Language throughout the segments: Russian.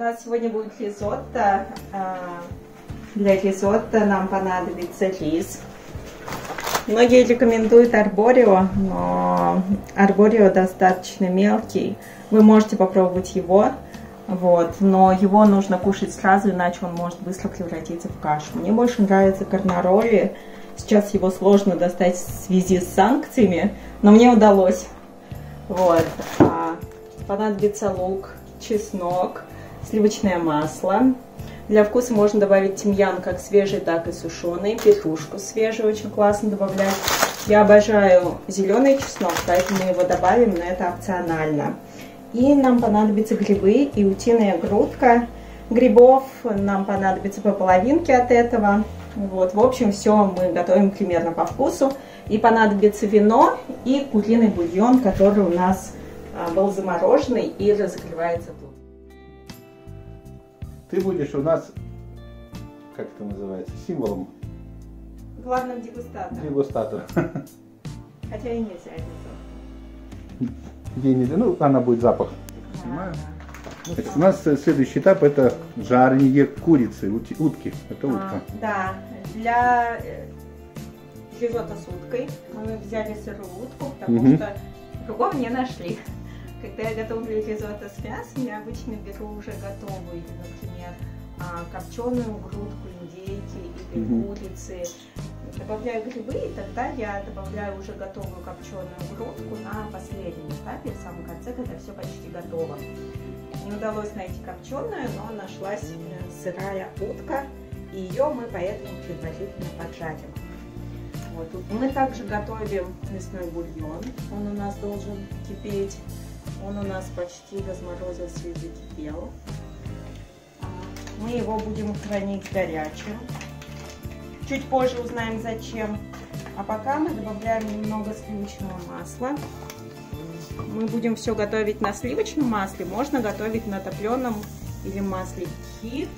нас сегодня будет ризотто. А, Для ризотто нам понадобится рис. Многие рекомендуют арборио, но арборио достаточно мелкий. Вы можете попробовать его, вот, но его нужно кушать сразу, иначе он может быстро превратиться в кашу. Мне больше нравится карнароли. Сейчас его сложно достать в связи с санкциями, но мне удалось. Вот. А, понадобится лук, чеснок, сливочное масло. Для вкуса можно добавить тимьян как свежий, так и сушеный. Петрушку свежую очень классно добавлять. Я обожаю зеленый чеснок, поэтому мы его добавим, но это опционально. И нам понадобятся грибы и утиная грудка. Грибов нам понадобится по половинке от этого. Вот, в общем, все мы готовим примерно по вкусу. И понадобится вино и куриный бульон, который у нас а, был замороженный и разогревается. Ты будешь у нас, как это называется, символом Главным дегустатором. дегустатора. Хотя и нельзя это делать. Ей не- ну, она будет запах. Снимаю. Значит, у нас э, следующий этап это жарение курицы, утки. Это утка. А, да, для э, ризотто с уткой мы взяли сырую утку, потому Мгм. что другого не нашли. Когда я готовлю ризотто с мясом, я обычно беру уже готовую, например, а, копченую грудку индейки или Мгм. курицы. Добавляю грибы, и тогда я добавляю уже готовую копченую грудку на последнем этапе, в самом конце, когда все почти готово. Не удалось найти копченую, но нашлась сырая утка, и ее мы поэтому предварительно поджарим. Вот. Мы также готовим мясной бульон, он у нас должен кипеть, он у нас почти разморозился и закипел. А, Мы его будем хранить горячим. Чуть позже узнаем зачем. А пока мы добавляем немного сливочного масла. Мы будем все готовить на сливочном масле. Можно готовить на топленом или масле ки.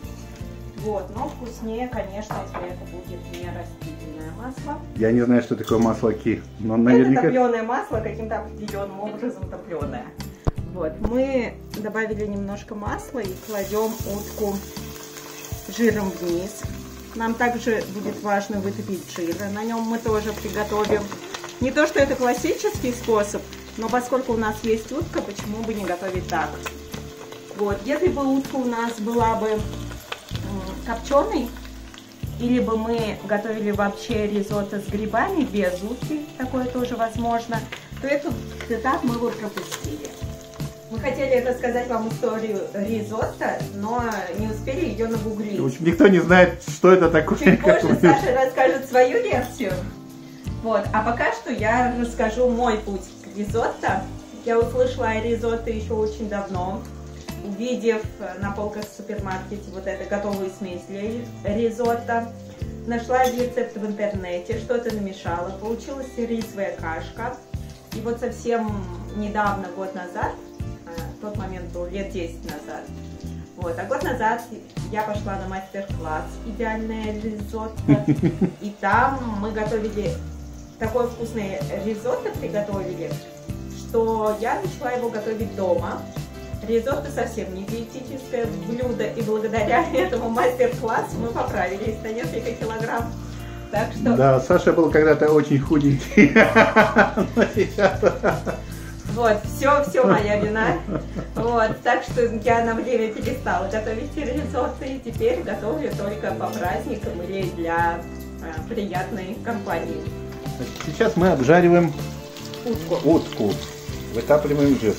Вот, но вкуснее, конечно, если это будет не растительное масло. Я не знаю, что такое масло ки, но Это наверняка... топленое масло, каким-то определенным образом топленое. Вот, мы добавили немножко масла и кладем утку жиром вниз. Нам также будет важно вытопить жир, на нем мы тоже приготовим. Не то, что это классический способ, но поскольку у нас есть утка, почему бы не готовить так? Вот, если бы утка у нас была бы копченой, или бы мы готовили вообще ризотто с грибами без утки, такое тоже возможно, то этот этап мы бы пропустили. Мы хотели рассказать вам историю ризотто, но не успели ее В нагуглить. общем, никто не знает, что это такое. Чуть позже Саша расскажет свою версию. Вот. А пока что я расскажу мой путь к ризотто. Я услышала о ризотто еще очень давно, увидев на полках в супермаркете вот эту готовую смесь для ри- ризотто. Нашла рецепт в интернете, что-то намешала, получилась рисовая кашка. И вот совсем недавно, год назад, а, тот момент был лет 10 назад, вот, а год назад я пошла на мастер-класс «Идеальное ризотто», и там мы готовили такое вкусное ризотто приготовили, что я начала его готовить дома. Ризотто совсем не диетическое блюдо, и благодаря этому мастер-классу мы поправились на несколько килограмм. Так что Да, Саша был когда-то очень худенький. Но сейчас... вот, все, все моя вина. Вот, так что я на время перестала готовить ризотто, и теперь готовлю только по праздникам или для а, приятной компании. Сейчас мы обжариваем Утку. утку. Вытапливаем жир.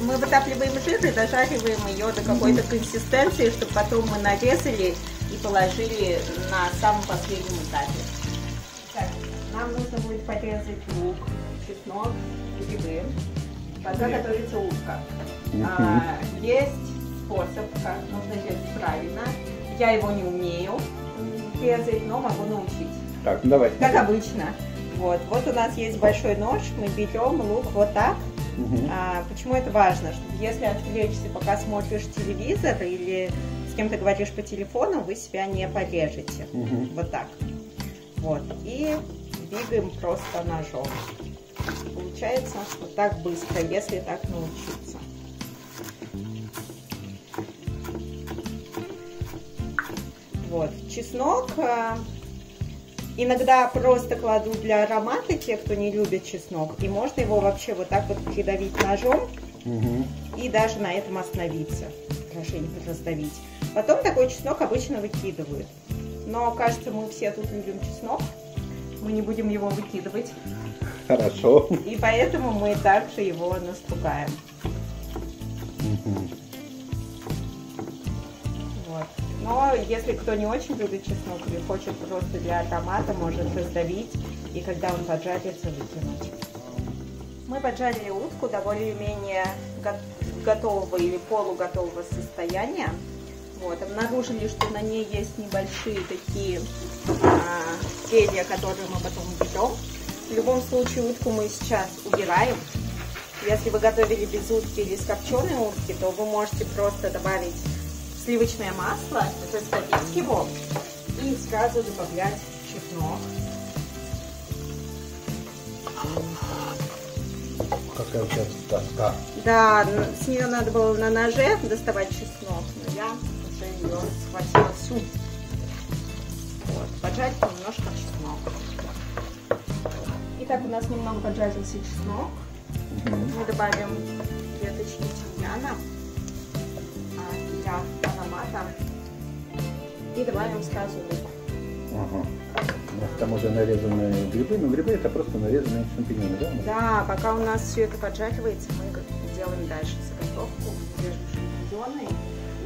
Мы вытапливаем жир и дожариваем ее до какой-то консистенции, чтобы потом мы нарезали и положили на самом последнем этапе. Так, нам нужно будет порезать лук, чеснок, грибы. Пока готовится утка. А, есть способ, как нужно делать правильно. Я его не умею резать, но могу научить. Так, ну давай. Как обычно. Вот, вот у нас есть большой нож, мы берем лук вот так, Мгм. а, почему это важно? Чтобы если отвлечься, пока смотришь телевизор или с кем-то говоришь по телефону, вы себя не порежете. Мгм. Вот так. Вот. И двигаем просто ножом. Получается вот так быстро, если так научиться. Вот. Чеснок э, иногда просто кладу для аромата, те, кто не любит чеснок. И можно его вообще вот так вот придавить ножом Мгм. и даже на этом остановиться. Хорошенько раздавить. Потом такой чеснок обычно выкидывают. Но, кажется, мы все тут любим чеснок. Мы не будем его выкидывать. Хорошо. И поэтому мы также его настругаем. Мгм. Вот. Но если кто не очень любит чеснок или хочет просто для аромата, может раздавить и когда он поджарится, выкинуть. Мы поджарили утку до более-менее го- готового или полуготового состояния. Вот, обнаружили, что на ней есть небольшие такие а, перья, которые мы потом уберем. В любом случае утку мы сейчас убираем. Если вы готовили без утки или с копченой утки, то вы можете просто добавить сливочное масло, растопить его и сразу добавлять чеснок. Какая у тебя тоска. Да, с нее надо было на ноже доставать чеснок, но я уже ее схватила всю. Вот, поджарить немножко чеснок. Итак, у нас немного поджарился чеснок. Мы добавим веточки тимьяна а, для аромата. И добавим сразу лук. Ага. У нас там уже нарезанные грибы, но грибы это просто нарезанные шампиньоны, да? Да, пока у нас все это поджаривается, мы делаем дальше заготовку. Режем шампиньоны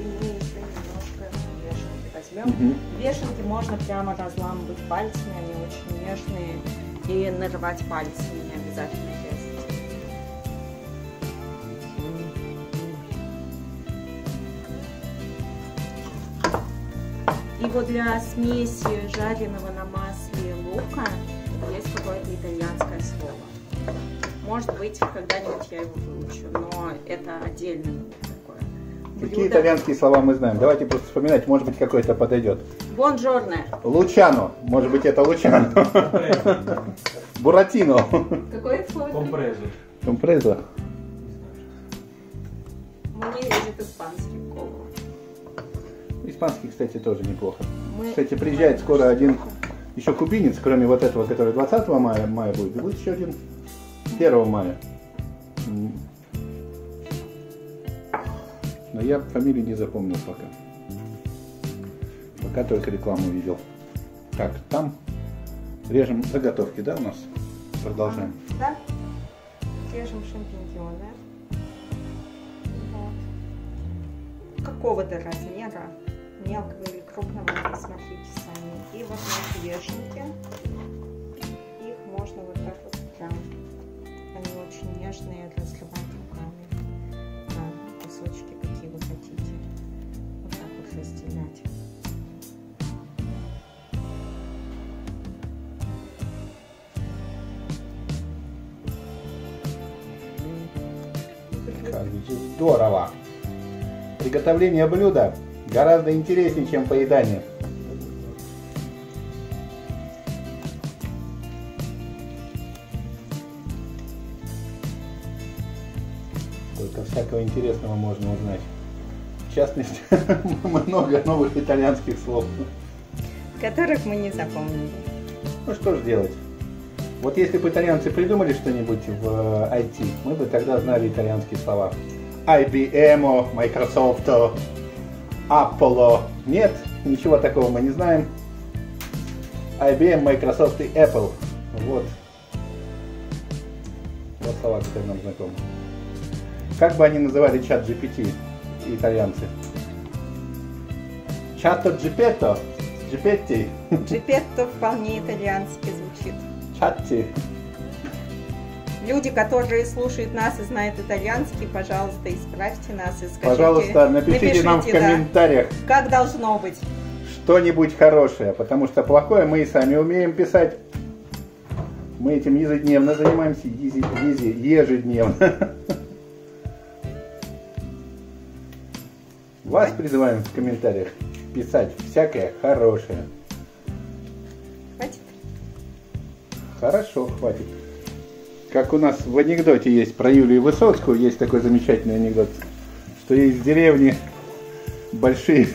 и мы еще немножко вешенки возьмем. Мгм. Вешенки можно прямо разламывать пальцами, они очень нежные. И нарывать пальцами, не обязательно резать. И вот для смеси жареного на масле лука есть какое-то итальянское слово. Может быть, когда-нибудь я его выучу, но это отдельное такое. Какие итальянские слова мы знаем? Давайте просто вспоминать, может быть, какой-то подойдет. Бонжорно. Лучано. Может быть, это Лучано. Буратино. Какое слово? Компрезу. Компрезо. Мне лежит испанский в голову. Испанский, кстати, тоже неплохо. Мы- Кстати, приезжает скоро один еще кубинец, кроме вот этого, который 20 мая, мая будет. И будет еще один 1 мая. Но я фамилию не запомнил пока. Пока только рекламу видел. Так, там режем заготовки, да, у нас? Продолжаем. Да. Режем шампиньоны. Вот. Какого-то размера. Мелкого или крупного, это смотрите сами. И вот наши вешенки. Их можно вот так вот прям. Они очень нежные, разрывать руками. На кусочки, Же здорово! Приготовление блюда гораздо интереснее, чем поедание. Только всякого интересного можно узнать. В частности, много новых итальянских слов. Которых мы не запомнили. Ну что ж делать? Вот если бы итальянцы придумали что-нибудь в э, IT, мы бы тогда знали итальянские слова. IBM, Microsoft, Apple. Нет, ничего такого мы не знаем. IBM, Microsoft и Apple. Вот. Вот слова, которые нам знакомы. Как бы они называли чат GPT, итальянцы? Чато GPT. GPT. Джипетто вполне итальянски звучит. Чатти. Люди, которые слушают нас и знают итальянский, пожалуйста, исправьте нас и скажите. Пожалуйста, напишите, нам в напишите, да, комментариях как должно быть. что-нибудь хорошее, потому что плохое мы и сами умеем писать. Мы этим ежедневно занимаемся, ежедневно. Вас призываем в комментариях писать всякое хорошее. Хватит? Хорошо, хватит. Как у нас в анекдоте есть про Юлию Высоцкую, есть такой замечательный анекдот, что есть в деревне большие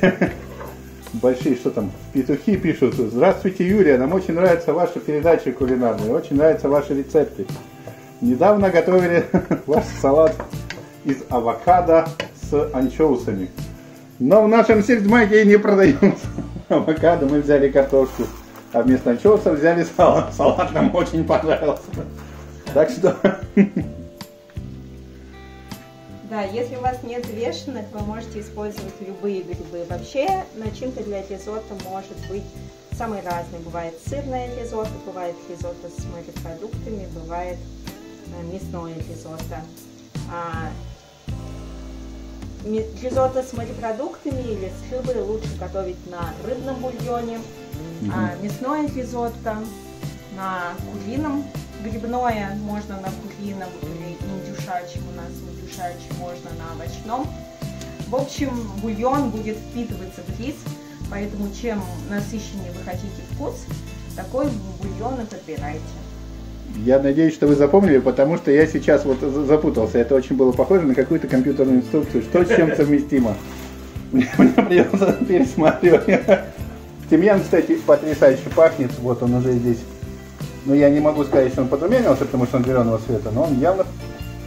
большие, что там, петухи пишут. Здравствуйте, Юлия, нам очень нравится ваша передача кулинарная, очень нравятся ваши рецепты. Недавно готовили ваш салат из авокадо с анчоусами. Но в нашем сельдмаге не продается авокадо, мы взяли картошку, а вместо анчоусов взяли салат. Салат нам очень понравился. Так что... Да, если у вас нет вешенных, вы можете использовать любые грибы. Вообще, начинка для ризотто может быть самой разной. Бывает сырное ризотто, бывает ризотто с морепродуктами, бывает э, мясное ризотто. А, ризотто с морепродуктами или с рыбой лучше готовить на рыбном бульоне, а мясное ризотто на курином, грибное можно на курином или индюшачьем, у нас индюшачьем можно на овощном. В общем, бульон будет впитываться в рис, поэтому чем насыщеннее вы хотите вкус, такой бульон и подбирайте. Я надеюсь, что вы запомнили, потому что я сейчас вот запутался. Это очень было похоже на какую-то компьютерную инструкцию. Что с чем совместимо? Мне, придется пересматривать. Тимьян, кстати, потрясающе пахнет. Вот он уже здесь. Но я не могу сказать, что он подрумянился, потому что он зеленого цвета, но он явно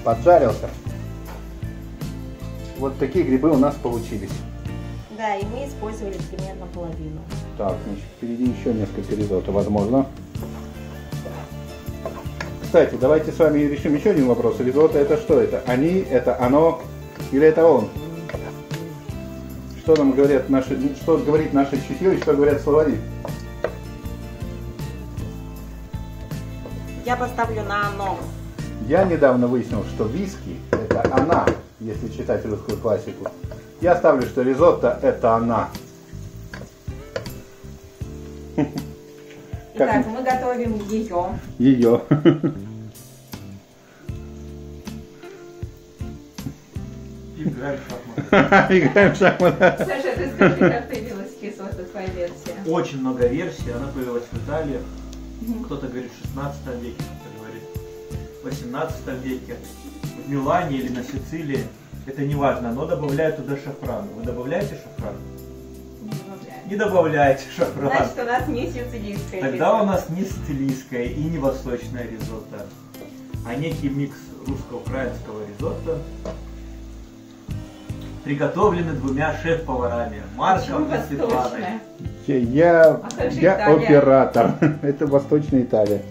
поджарился. Вот такие грибы у нас получились. Да, и мы использовали примерно половину. Так, значит, впереди еще несколько ризотто, возможно. Кстати, давайте с вами решим еще один вопрос. Ризотто это что? Это они, это оно или это он? Что нам говорят наши, что говорит наше чутье и что говорят словари? Я поставлю на оно. Я недавно выяснил, что виски это она, если читать русскую классику. Я ставлю, что ризотто это она. Итак, мы готовим ее. Ее. Играем в шахматы. Играем в шахматы. Саша, расскажи, как появилась кислота, твоя версия. Очень много версий, она появилась в Италии. Кто-то говорит в 16 веке, кто-то говорит в 18 веке. В Милане или на Сицилии, это не важно, но добавляют туда шафран. Вы добавляете шафран? Не добавляйте шафран. Значит, у нас не сицилийская Тогда ризотто. у нас не сицилийская и не восточная ризотто, а некий микс русско-украинского ризотто, приготовлены двумя шеф-поварами, Марком и Светланой. Я, а я оператор. Это Восточная Италия.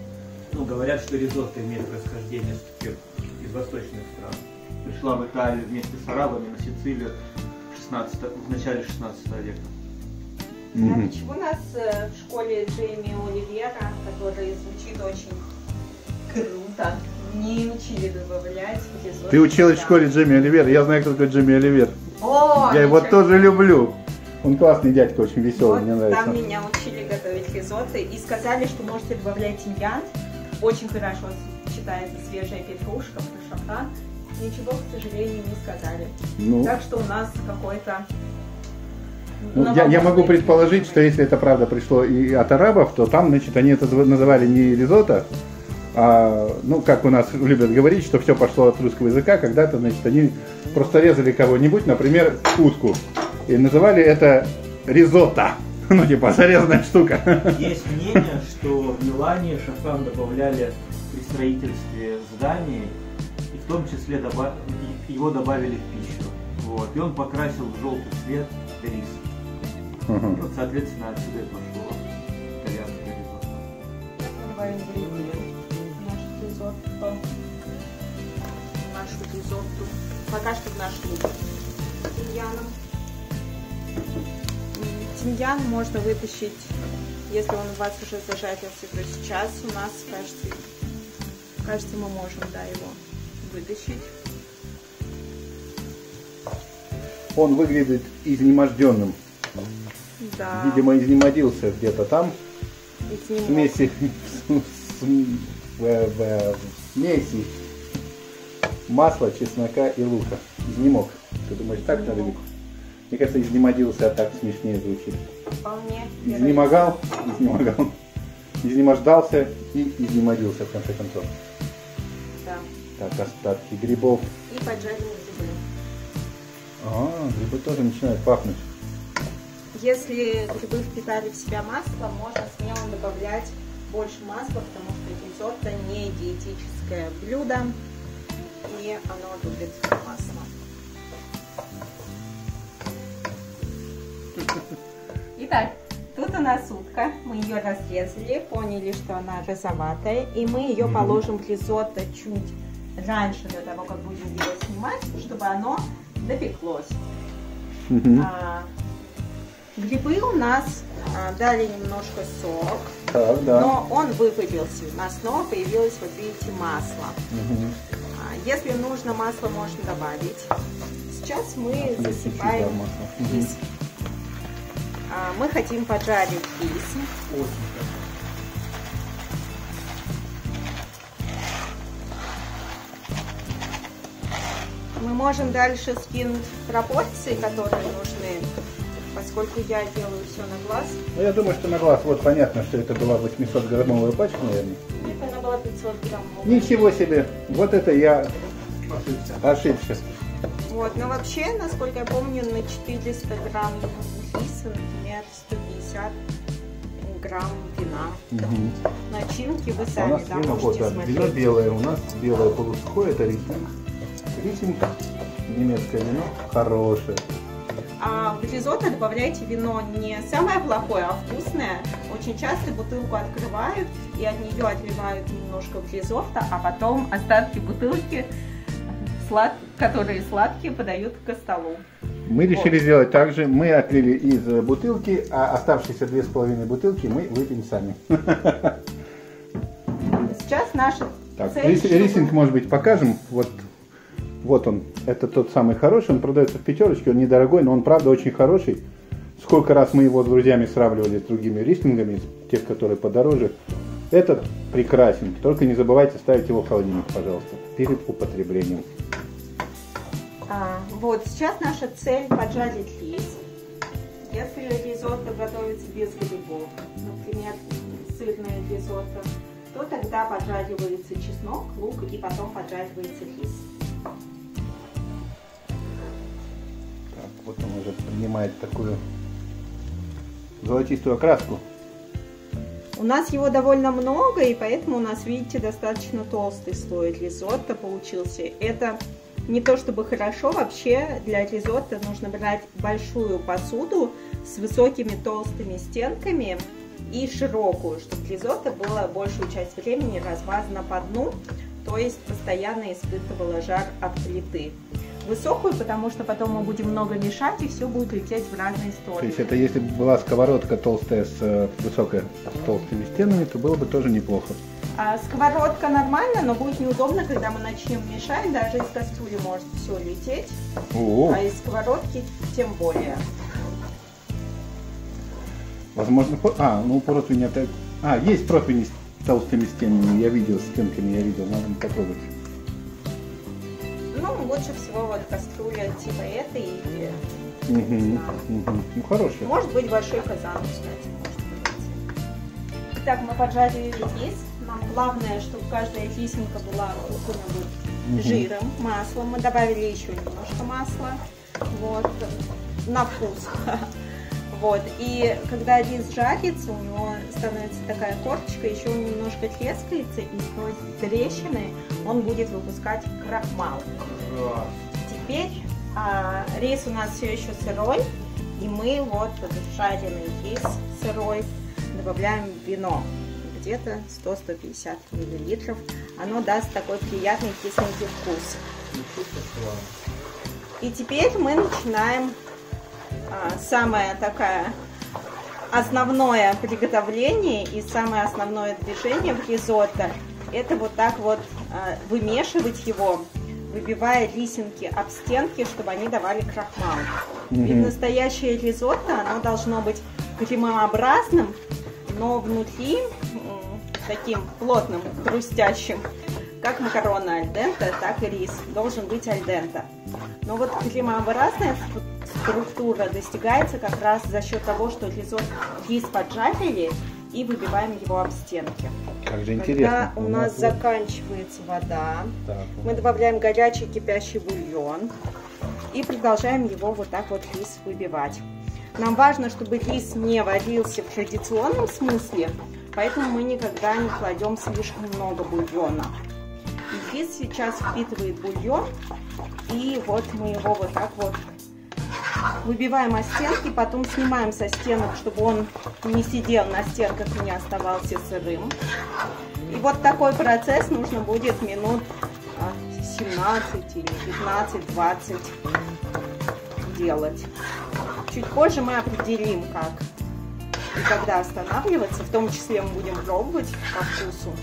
Ну, говорят, что ризотто имеет происхождение из восточных стран. Пришла в Италию вместе с арабами на Сицилию в, 16, в начале 16 века. А почему у нас э, в школе Джейми Оливера, который звучит очень круто, не учили добавлять ризотто? Ты училась в школе Джейми Оливера? Я знаю, кто такой Джейми Оливер. О, Я его тоже люблю. Он классный дядька, очень веселый, вот мне нравится. Там меня учили готовить ризотто и сказали, что можете добавлять тимьян. Очень хорошо читается свежая петрушка, шафран. Ничего, к сожалению, не сказали. Ну, так что у нас какой-то ну, я, я могу предположить, что если это правда пришло и от арабов, то там, значит, они это называли не ризотто, а, ну, как у нас любят говорить, что все пошло от русского языка, когда-то, значит, они просто резали кого-нибудь, например, утку, и называли это ризотто. Ну, типа, зарезанная штука. Есть мнение, что в Милане шафран добавляли при строительстве зданий, и в том числе добав... его добавили в пищу. Вот. И он покрасил в желтый цвет рис. Угу. И вот, соответственно, отсюда и пошло итальянское ризотто ризотто. Нашу ризотту. Пока что в наш лук тимьяном. Тимьян можно вытащить, если он у вас уже зажарился, то сейчас у нас, кажется, кажется, мы можем да, его вытащить. Он выглядит изнеможденным. Да. Видимо, изнемодился где-то там. Вместе с, с в, в смеси масла, чеснока и лука. Изнемог. Ты думаешь, так надо быть? Мне кажется, изнемодился, а так смешнее звучит. Вполне. Изнемогал, изнемогал. Изнемождался и изнемодился в конце концов. Да. Так, остатки грибов. И поджаренные грибы. А, грибы тоже начинают пахнуть. если грибы впитали в себя масло, можно смело добавлять больше масла, потому что ризотто не диетическое блюдо, и оно любит масло. Итак, тут у нас утка. Мы ее разрезали, поняли, что она розоватая. И мы ее положим в ризотто чуть раньше до того, как будем его снимать, чтобы оно допеклось. А, грибы у нас а, дали немножко сок, Так, да. но он выпарился. У нас снова появилось, вот видите, масло. А, Если нужно, масло можно добавить. Сейчас мы да, засыпаем рис. А, Мы хотим поджарить рис. Очень Мы можем дальше скинуть пропорции, которые нужны, поскольку я делаю все на глаз. Ну, я думаю, что на глаз вот понятно, что это была 800 граммовая пачка, наверное. Это она была 500 грамм. Ничего себе! Вот это я ошибся. ошибся. Вот, но вообще, насколько я помню, на 400 грамм риса, например, 150 грамм вина. Мгм. Начинки вы А У сами нас да, вино вот, да, смотреть. вино белое, у нас белое полусухое, это рисинг. Рисинг, немецкое вино, хорошее. А в ризотто добавляйте вино не самое плохое, а вкусное. Очень часто бутылку открывают и от нее отливают немножко в ризотто, а потом остатки бутылки, слад... которые сладкие, подают к столу. Мы решили сделать так же. Мы отлили из бутылки, а оставшиеся две с половиной бутылки мы выпьем сами. Сейчас наша Так, цель, рис- чтобы- рисинг, может быть, покажем. Вот, вот он. Это тот самый хороший. Он продается в пятерочке. Он недорогой, но он правда очень хороший. Сколько раз мы его с друзьями сравнивали с другими рисингами, с тех, которые подороже. Этот прекрасен. Только не забывайте ставить его в холодильник, пожалуйста, перед употреблением. А, вот, сейчас наша цель поджарить рис. Если ризотто готовится без грибов, например, сырное ризотто, то тогда поджаривается чеснок, лук и потом поджаривается рис. Вот он уже принимает такую золотистую окраску. У нас его довольно много, и поэтому у нас, видите, достаточно толстый слой ризотто получился. Это не то чтобы хорошо, вообще для ризотто нужно брать большую посуду с высокими толстыми стенками и широкую, чтобы ризотто было большую часть времени размазано по дну, то есть постоянно испытывала жар от плиты. Высокую, потому что потом мы будем много мешать, и все будет лететь в разные То стороны. есть это если бы была сковородка толстая с э, высокой с толстыми стенами, то было бы тоже неплохо. А сковородка нормально, но будет неудобно, когда мы начнем мешать, даже из кастрюли может все лететь, О, а из сковородки тем более. возможно, по- а, ну противень это, а, есть противень с толстыми стенами, я видел, стенками я видел, надо попробовать. Лучше всего вот кастрюля типа этой или Мгм, мгм. Ну хорошая. может быть большой казан, кстати. Итак, мы поджарили рис. Нам главное, чтобы каждая рисинка была вот Мгм. жиром, маслом. Мы добавили еще немножко масла. Вот, на вкус. Вот, и когда рис жарится, у него становится такая корочка, еще он немножко трескается, и сквозь трещины он будет выпускать крахмал. Теперь а, рис у нас все еще сырой, и мы вот жареный рис сырой добавляем вино, где-то 100-150 миллилитров. Оно даст такой приятный кисленький вкус. И теперь мы начинаем а, самое такое основное приготовление и самое основное движение в ризотто. Это вот так вот а, вымешивать его, выбивая рисинки об стенки, чтобы они давали крахмал. Ведь Мгм. настоящее ризотто, оно должно быть кремообразным, но внутри таким плотным, хрустящим, как макароны альдента, так и рис должен быть альдента. Но вот кремообразная стру- структура достигается как раз за счет того, что рис поджарили и выбиваем его об стенки. Как же Когда интересно. у нас вот- заканчивается вода, так, мы добавляем горячий кипящий бульон и продолжаем его вот так вот рис выбивать. Нам важно, чтобы рис не варился в традиционном смысле, поэтому мы никогда не кладем слишком много бульона. И рис сейчас впитывает бульон, и вот мы его вот так вот выбиваем о стенки, потом снимаем со стенок, чтобы он не сидел на стенках и не оставался сырым. И вот такой процесс нужно будет минут 17 а, или 15-20 делать. Чуть позже мы определим, как и когда останавливаться, в том числе мы будем пробовать по вкусу.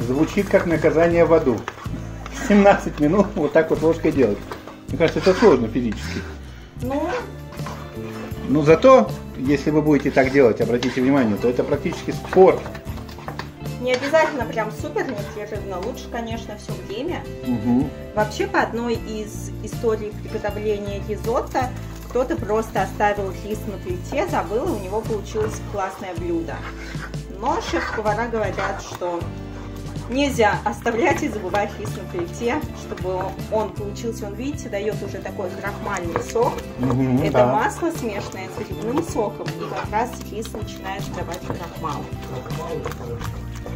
Звучит как наказание в аду. 17 минут вот так вот ложкой делать. Мне кажется, это сложно физически. Ну, Но зато, если вы будете так делать, обратите внимание, то это практически спорт. не обязательно прям супер непрерывно, лучше, конечно, все время. Угу. Вообще, по одной из историй приготовления ризотто, кто-то просто оставил рис на плите, забыл, и у него получилось классное блюдо. Но шеф-повара говорят, что нельзя оставлять и забывать рис на плите, чтобы он получился, он, видите, дает уже такой крахмальный сок. Мгм, Это да. масло смешанное с грибным соком, и как раз рис начинает давать крахмал.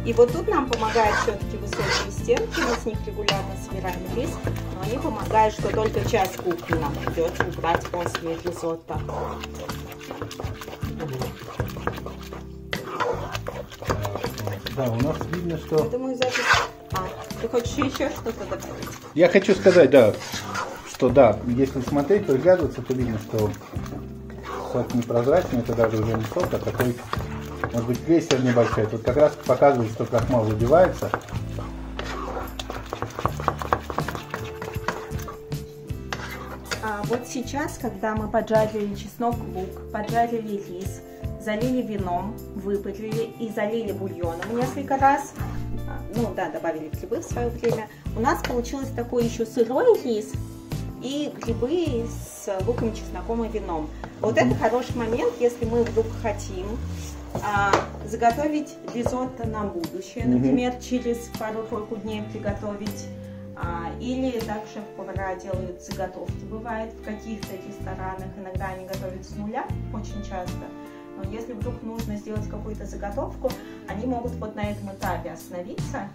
И вот тут нам помогают все-таки высокие стенки, мы с них регулярно собираем рис, но они помогают, что только часть кухни нам придется убрать после ризотто. Да, у нас видно, Я что... думаю, запись... А, ты хочешь еще что-то добавить? Я хочу сказать, да, что да, если смотреть, приглядываться, то видно, что сок непрозрачный, это даже уже не сок, а такой, может быть, крейсер небольшой. Тут как раз показывает, что крахмал выбивается. А вот сейчас, когда мы поджарили чеснок, лук, поджарили рис, залили вином, выпарили и залили бульоном несколько раз, ну да, добавили грибы в свое время, у нас получилось такой еще сырой рис и грибы с луком, чесноком и вином. Вот это хороший момент, если мы вдруг хотим а, заготовить ризотто на будущее, например, через пару-тройку дней приготовить. А, или также повара делают заготовки, бывает в каких-то ресторанах, иногда они готовят с нуля, очень часто. Но если вдруг нужно сделать какую-то заготовку, они могут вот на этом этапе остановиться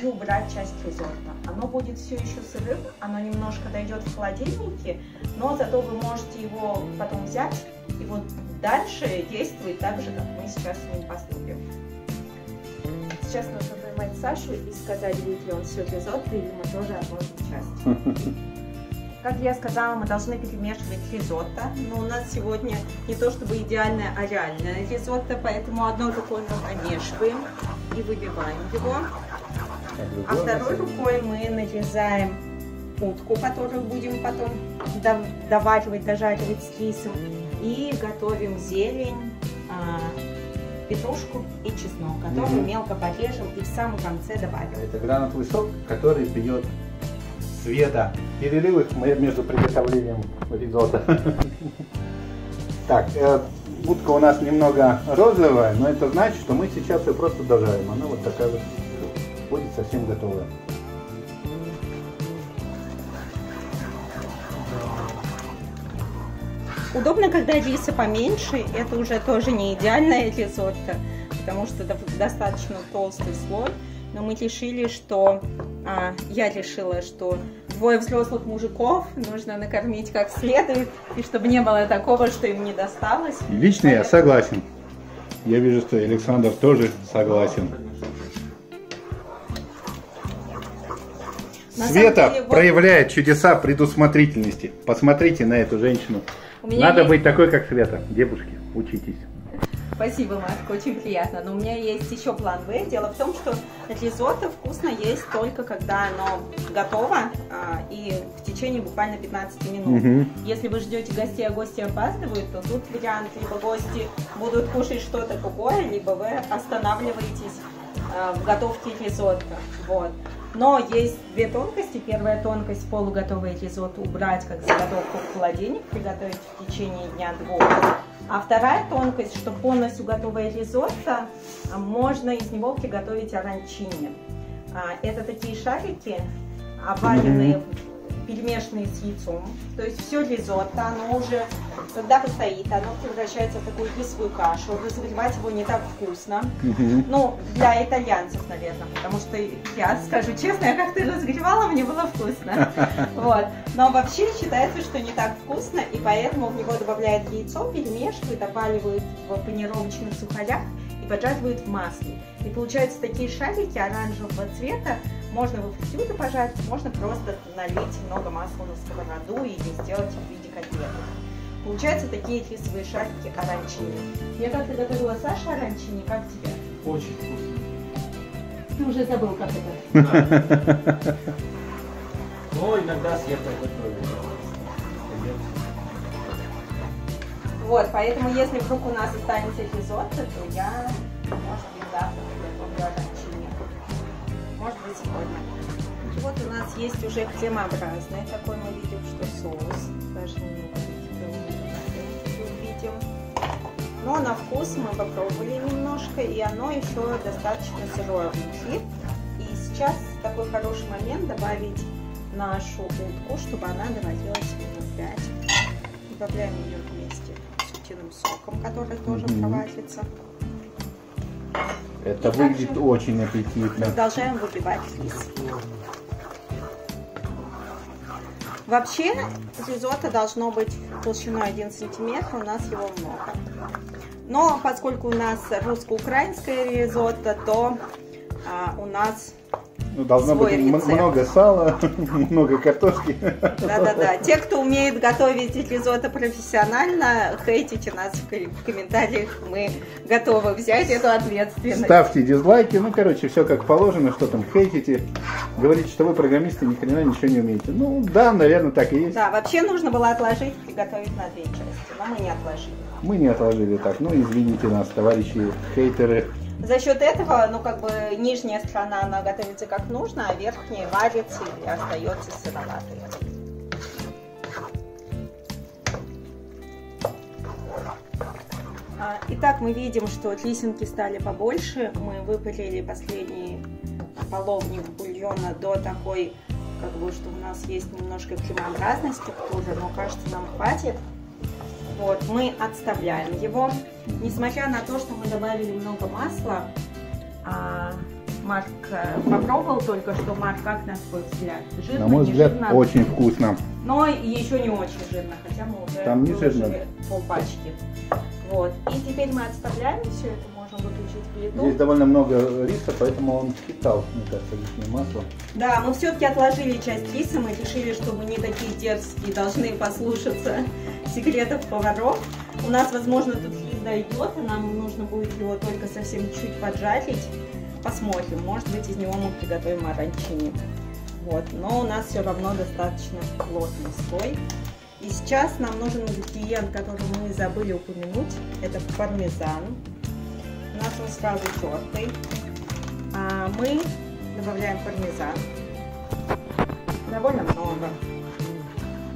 и убрать часть ризотто. Оно будет все еще сырым, оно немножко дойдет в холодильнике, но зато вы можете его потом взять и вот дальше действовать так же, как мы сейчас с ним поступим. Сейчас нужно поймать Сашу и сказать, будет ли он все ризотто, или мы тоже отложим часть. Как я сказала, мы должны перемешивать ризотто, но у нас сегодня не то чтобы идеальное, а реальное ризотто, поэтому одной рукой мы помешиваем и выбиваем его, а второй рукой мы нарезаем утку, которую будем потом дов- доваривать, дожаривать с рисом, и готовим зелень, а, петрушку и чеснок, который Мгм. мелко порежем и в самом конце добавим. Это гранатовый сок, который пьет Света. Перерывы между приготовлением ризотто. Так, э, утка у нас немного розовая, но это значит, что мы сейчас ее просто дожарим. Она вот такая вот будет совсем готовая. Удобно, когда риса поменьше, это уже тоже не идеальное ризотто, потому что до- достаточно толстый слой. Но мы решили, что а, я решила, что двое взрослых мужиков нужно накормить как следует, и чтобы не было такого, что им не досталось. Лично я согласен. Я вижу, что Александр тоже согласен. На Света деле, вот- проявляет чудеса предусмотрительности. Посмотрите на эту женщину. Надо есть- быть такой, как Света. Девушки, учитесь. Спасибо, Машка, очень приятно. Но у меня есть еще план Б. Дело в том, что ризотто вкусно есть только когда оно готово а, и в течение буквально 15 минут. Мгм. Если вы ждете гостей, а гости опаздывают, то тут вариант, либо гости будут кушать что-то другое, либо вы останавливаетесь а, в готовке ризотто. Вот. Но есть две тонкости. Первая тонкость полуготовое ризотто убрать как заготовку в холодильник, приготовить в течение дня-двух. А вторая тонкость, что полностью готовое ризотто, а, можно из него приготовить оранчини. А, Это такие шарики, обваренные перемешанные с яйцом. То есть все ризотто, оно уже, когда постоит, оно превращается в такую рисовую кашу. Разогревать его не так вкусно. Ну, для итальянцев, наверное, потому что я скажу честно, я как-то разогревала, мне было вкусно. Вот. Но вообще считается, что не так вкусно, и поэтому в него добавляют яйцо, перемешивают, опаливают в панировочных сухарях и поджаривают в масле. И получаются такие шарики оранжевого цвета. Можно в фритюре пожарить, можно просто налить много масла на сковороду или сделать в виде котлеток. Получаются такие рисовые шарики оранчини. Я как-то готовила Саша оранчини, как тебе? Очень вкусно. Ты уже забыл, как это. Но иногда съем готовлю. Вот, поэтому если вдруг у нас останется ризотто, то я, может быть, завтра приготовлю оранчини. Может быть, сегодня. Вот у нас есть уже кремообразный такой, мы видим, что соус. Даже немного видим. Но на вкус мы попробовали немножко, и оно еще достаточно сырое внутри. И сейчас такой хороший момент добавить нашу утку, чтобы она доварилась минут 5. Добавляем ее вместе с утиным соком, который тоже Мгм. проварится. Это И выглядит также- очень аппетитно. Продолжаем выбивать рис. Вообще ризотто должно быть толщиной 1 сантиметр, у нас его много. Но поскольку у нас русско-украинское ризотто, то а, у нас, Ну, должно Свой быть рецепт. много сала, много картошки. да-да-да, те, кто умеет готовить ризотто профессионально, хейтите нас в ко- в комментариях, мы готовы взять эту ответственность. Ставьте дизлайки, ну, короче, все как положено, что там хейтите. Говорите, что вы программисты, ни хрена ничего не умеете. Ну, да, наверное, так и есть. Да, вообще нужно было отложить, приготовить на две части, но мы не отложили. Мы не отложили так. Ну, извините нас, товарищи хейтеры. За счет этого, ну, как бы, нижняя сторона, она готовится как нужно, а верхняя варится и остается сыроватой. А, Итак, мы видим, что рисинки стали побольше. Мы выпарили последний половник бульона до такой, как бы, что у нас есть немножко кремообразной структуры, но кажется, нам хватит. Вот, мы отставляем его. Несмотря на то, что мы добавили много масла, а, Марк э, попробовал только что. Марк, как на твой взгляд? Жирно, На мой взгляд, жирно? очень вкусно. Но еще не очень жирно, хотя мы уже Там не жирно. полпачки. Вот. И теперь мы отставляем все это, можем выключить плиту. Здесь довольно много риса, поэтому он впитал, мне кажется, лишнее масло. Да, мы все-таки отложили часть риса, мы решили, что мы не такие дерзкие, должны послушаться секретов поваров. У нас, возможно, тут рис дойдет, и нам нужно будет его только совсем чуть поджарить. Посмотрим, может быть, из него мы приготовим оранчини. Вот, но у нас все равно достаточно плотный слой. И сейчас нам нужен ингредиент, который мы забыли упомянуть. Это пармезан. У нас он сразу тертый. А мы добавляем пармезан. Довольно много.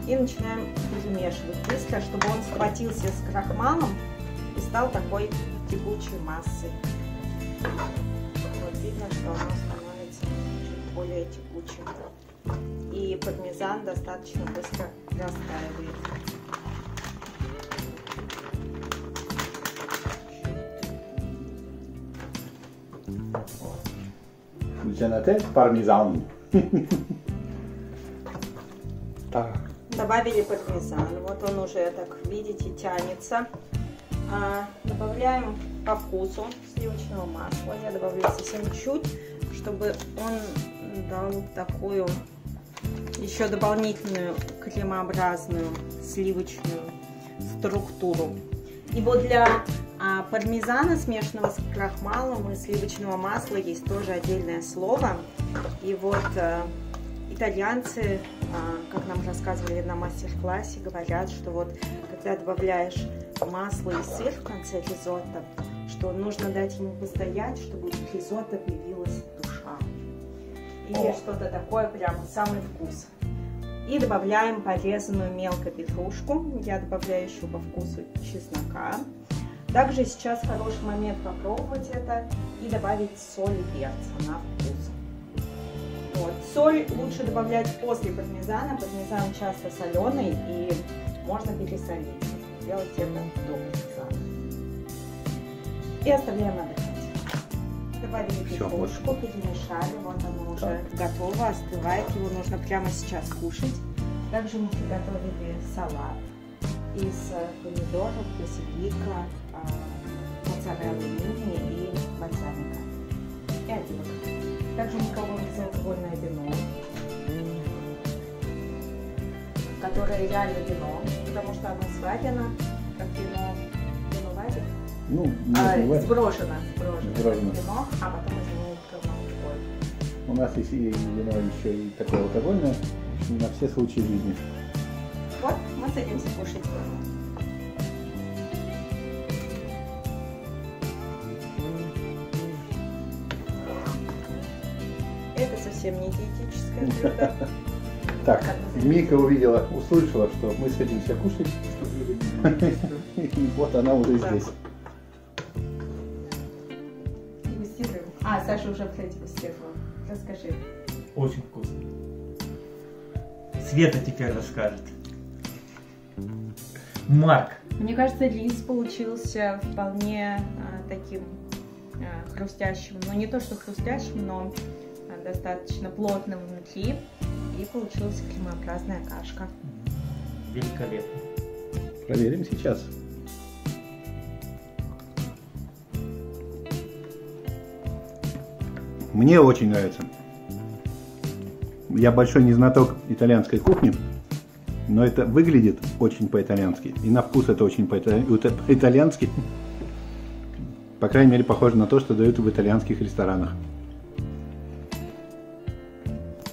И начинаем перемешивать быстро, чтобы он схватился с крахмалом и стал такой тягучей массой. Вот видно, что оно становится более тягучим. И пармезан достаточно быстро растаивает. Джанате пармезан. Так. Добавили пармезан. Вот он уже, так видите, тянется. А, добавляем по вкусу сливочного масла. Я добавлю совсем чуть, чтобы он дал такую еще дополнительную кремообразную сливочную структуру. И вот для а, пармезана, смешанного с крахмалом и сливочного масла, есть тоже отдельное слово. И вот а, итальянцы, а, как нам рассказывали на мастер-классе, говорят, что вот когда добавляешь масло и сыр в конце ризотто, что нужно дать ему постоять, чтобы ризотто появилась душа. Или что-то такое, прям самый вкус. И добавляем порезанную мелко петрушку. Я добавляю еще по вкусу чеснока. Также сейчас хороший момент попробовать это и добавить соль и перца на вкус. Вот. Соль лучше добавлять после пармезана. Пармезан часто соленый и можно пересолить. Делать это до пармезана. И оставляем отдыхать. Добавили петрушку, перемешали. Вот оно уже готово, остывает. Его нужно прямо сейчас кушать. Также мы приготовили салат из помидоров, базилика, а, моцареллы мини и бальзамика. И оливок. Также мы пробуем безалкогольное вино, которое реально вино, потому что оно сварено, как вино, вино варит, Ну, а, сброшено, сброшено, Сброшено. вино, а потом из него. У нас есть и вино еще и такое алкогольное, на все случаи жизни. Вот, мы садимся кушать. Это совсем не диетическое блюдо. Так, Мика увидела, услышала, что мы садимся кушать. И вот она уже здесь. А, Саша уже, кстати, дегустировала. Расскажи. Очень вкусно. Света теперь расскажет. Марк, Мне кажется, рис получился вполне а, таким а, хрустящим. Ну, не то, что хрустящим, но а, достаточно плотным внутри. И получилась кремообразная кашка. великолепно. Проверим сейчас. Мне очень нравится. Я большой не знаток итальянской кухни, но это выглядит очень по-итальянски. И на вкус это очень по-итальянски. По крайней мере, похоже на то, что дают в итальянских ресторанах.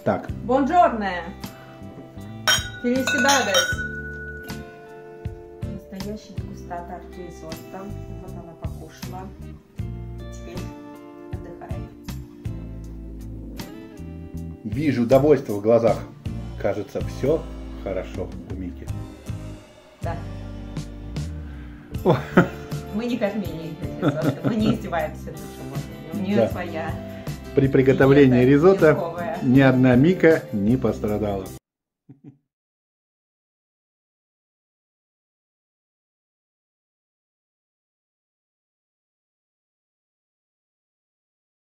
Так, Бонжорне! Фелисидадес! Вижу довольство в глазах. Кажется, все хорошо у Мики. Да. О. Мы не кормили. Мы не издеваемся. У нее Да. своя При приготовлении ризотто ни одна Мика не пострадала.